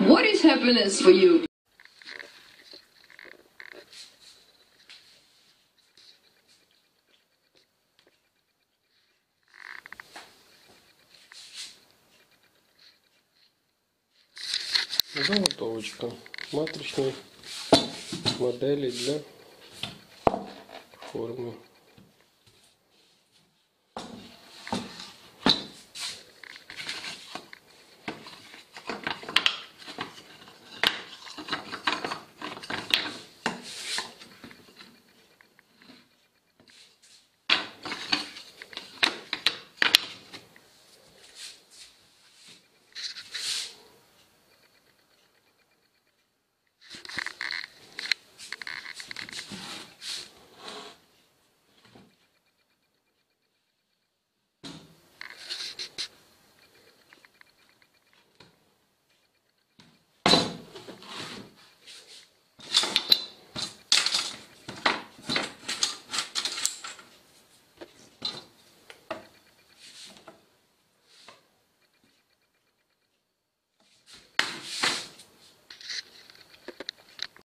What is happiness for you? Заготовочка матричной модели для формы.